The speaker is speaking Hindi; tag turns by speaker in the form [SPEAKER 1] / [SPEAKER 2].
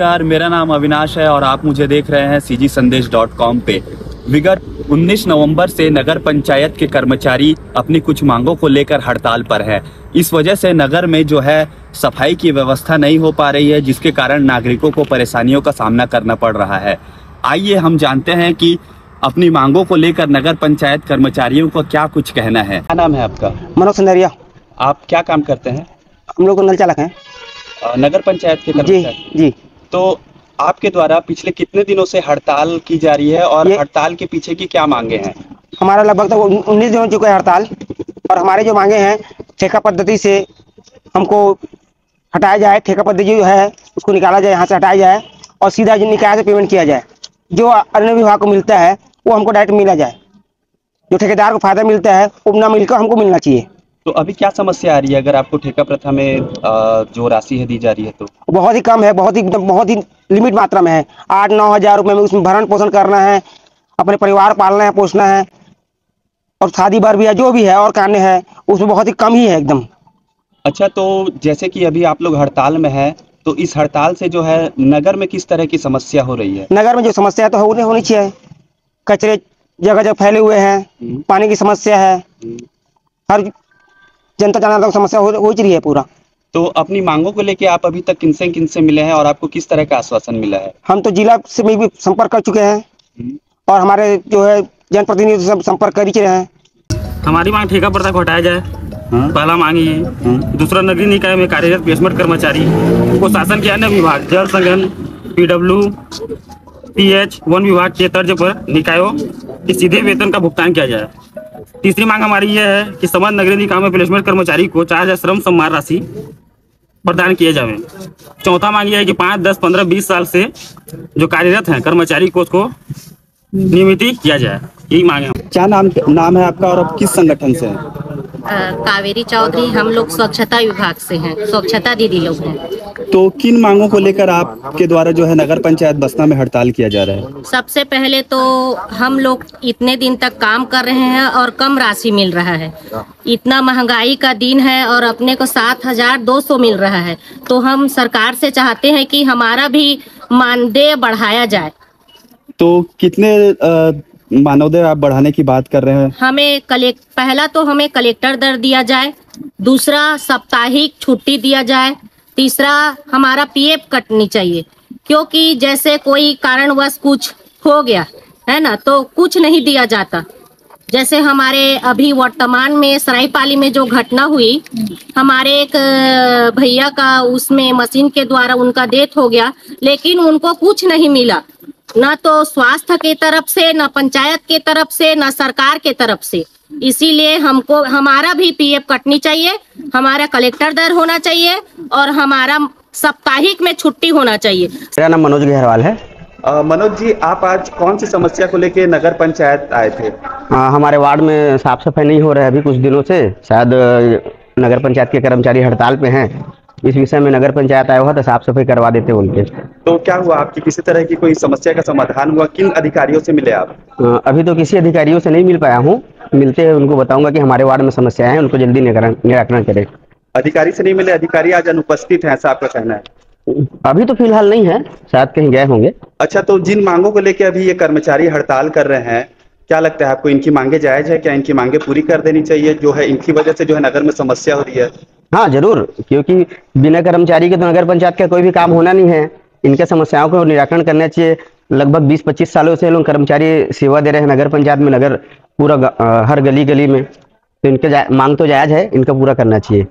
[SPEAKER 1] नमस्कार मेरा नाम अविनाश है और आप मुझे देख रहे हैं सीजी संदेश डॉट कॉम पे। विगत 19 नवंबर से नगर पंचायत के कर्मचारी अपनी कुछ मांगों को लेकर हड़ताल पर है। इस वजह से नगर में जो है सफ़ाई की व्यवस्था नहीं हो पा रही है जिसके कारण नागरिकों को परेशानियों का सामना करना पड़ रहा है। आइए हम जानते हैं कि अपनी मांगों को लेकर नगर पंचायत कर्मचारियों को क्या कुछ कहना है। क्या नाम है आपका?
[SPEAKER 2] मनोज संदरिया
[SPEAKER 1] आप क्या काम करते हैं?
[SPEAKER 2] हम लोग नल चालक हैं।
[SPEAKER 1] नगर पंचायत के
[SPEAKER 2] जी जी।
[SPEAKER 1] तो आपके द्वारा पिछले कितने दिनों से हड़ताल की जा रही है और हड़ताल के पीछे की क्या मांगे हैं?
[SPEAKER 2] हमारा लगभग तो उन्नीस दिन हो चुका है हड़ताल और हमारे जो मांगे हैं ठेका पद्धति से हमको हटाया जाए ठेका पद्धति जो है उसको निकाला जाए यहाँ से हटाया जाए और सीधा जो निकाय से पेमेंट किया जाए। जो अन्य विभाग को मिलता है वो हमको डायरेक्ट मिला जाए। जो ठेकेदार को फ़ायदा मिलता है वो ना मिलकर हमको मिलना चाहिए।
[SPEAKER 1] तो अभी क्या समस्या आ रही है? अगर आपको ठेका प्रथा में जो राशि है दी जा रही है तो।
[SPEAKER 2] बहुत ही कम है बहुत ही बहुत ही लिमिट मात्रा में है। आठ नौ हज़ार रुपये में उसमें भरण पोषण करना है अपने परिवार पालना है पोसना है और शादी बार भी है जो भी है और कार्य है उसमें बहुत ही कम ही है एकदम।
[SPEAKER 1] अच्छा तो जैसे कि अभी आप लोग हड़ताल में है तो इस हड़ताल से जो है नगर में किस तरह की समस्या हो रही है?
[SPEAKER 2] नगर में जो समस्या है तो होनी होनी चाहिए। कचरे जगह जगह फैले हुए हैं
[SPEAKER 1] हम्म,
[SPEAKER 2] पानी की समस्या है
[SPEAKER 1] हम्म।
[SPEAKER 2] हर जनता जनार्दन को समस्या हो हो रही है पूरा।
[SPEAKER 1] तो अपनी मांगों को लेके आप अभी तक किनसे किनसे मिले हैं और आपको किस तरह का आश्वासन मिला है?
[SPEAKER 2] हम तो जिला से भी संपर्क कर चुके हैं
[SPEAKER 1] हम्म,
[SPEAKER 2] और हमारे जो है जनप्रतिनिधि से संपर्क कर ही रहे हैं।
[SPEAKER 3] हमारी मांग ठेका प्रथा को हटाया जाए।
[SPEAKER 1] हाँ,
[SPEAKER 3] पहला मांग ये।
[SPEAKER 1] हाँ,
[SPEAKER 3] दूसरा नगरीय निकाय में कार्यरत प्लेसमेंट कर्मचारी। को शासन के अन्य विभाग जल संगठन पीडब्ल्यू पीएच वन विभाग के तर्ज पर निकायों के सीधे वेतन का भुगतान किया जाए। तीसरी मांग हमारी यह है कि समस्त नगरीय निकाय में प्लेसमेंट कर्मचारी को चार हज़ार श्रम सम्मान राशि प्रदान किए जाए चौथा मांग यह है कि पाँच दस पंद्रह बीस साल से जो कार्यरत हैं कर्मचारी को उसको नियमित किया जाए। यही मांग है।
[SPEAKER 1] क्या नाम नाम है आपका और आप किस संगठन से हैं?
[SPEAKER 4] कावेरी चौधरी हम लोग स्वच्छता विभाग से हैं। स्वच्छता दीदी लोग हैं।
[SPEAKER 1] तो किन मांगों को लेकर आपके द्वारा जो है नगर पंचायत बसना में हड़ताल किया जा रहा है?
[SPEAKER 4] सबसे पहले तो हम लोग इतने दिन तक काम कर रहे हैं और कम राशि मिल रहा है। इतना महँगाई का दिन है और अपने को सात हज़ार दो सौ मिल रहा है। तो हम सरकार से चाहते हैं कि हमारा भी मानदेय बढ़ाया जाए।
[SPEAKER 1] तो कितने अ, मानवदेय आप बढ़ाने की बात कर रहे हैं?
[SPEAKER 4] हमें कलेक्ट पहला तो हमें कलेक्टर दर दिया जाए दूसरा साप्ताहिक छुट्टी दिया जाए तीसरा, हमारा पीएफ कटनी चाहिए, क्योंकि जैसे कोई कारणवश कुछ हो गया, है ना तो कुछ नहीं दिया जाता। जैसे हमारे अभी वर्तमान में सरायपाली में जो घटना हुई, हमारे एक भैया का उसमें मशीन के द्वारा उनका डेथ हो गया, लेकिन उनको कुछ नहीं मिला। न तो स्वास्थ्य के तरफ़ से, न पंचायत के तरफ़ से, न सरकार के तरफ़ से। इसीलिए हमको, हमारा भी पीएफ कटनी चाहिए, हमारा कलेक्टर दर होना चाहिए और हमारा साप्ताहिक में छुट्टी होना चाहिए।
[SPEAKER 2] मेरा नाम मनोज गहरवाल है।
[SPEAKER 1] मनोज जी आप आज कौन सी समस्या को लेके नगर पंचायत आए थे?
[SPEAKER 2] आ, हमारे वार्ड में साफ़ सफ़ाई नहीं हो रहा है अभी कुछ दिनों से। शायद नगर पंचायत के कर्मचारी हड़ताल पे हैं। इस विषय में नगर पंचायत आया हुआ था साफ़ सफ़ाई करवा देते उनके।
[SPEAKER 1] तो क्या हुआ? आपकी किसी तरह की कोई समस्या का समाधान हुआ? किन अधिकारियों से मिले आप?
[SPEAKER 2] अ, अभी तो किसी अधिकारियों से नहीं मिल पाया हूँ। मिलते हैं उनको बताऊँगा कि हमारे वार्ड में समस्या है उनको जल्दी निराकरण निराकरण करें।
[SPEAKER 1] अधिकारी से नहीं मिले अधिकारी आज अनुपस्थित हैं ऐसा आपका कहना है?
[SPEAKER 2] अभी तो फ़िलहाल नहीं है शायद कहीं गए होंगे।
[SPEAKER 1] अच्छा तो जिन मांगों को लेके अभी ये कर्मचारी हड़ताल कर रहे हैं क्या लगता है आपको इनकी मांगे जायज़ है? क्या इनकी मांगे पूरी कर देनी चाहिए? जो है इनकी वजह से जो है नगर में समस्या हो रही है।
[SPEAKER 2] हाँ ज़रूर क्योंकि बिना कर्मचारी के तो नगर पंचायत का कोई भी काम होना नहीं है। इनके समस्याओं को निराकरण करना चाहिए। लगभग 20-25 सालों से लोग कर्मचारी सेवा दे रहे हैं नगर पंचायत में नगर पूरा हर गली गली में। तो इनके मांग तो जायज़ है इनका पूरा करना चाहिए।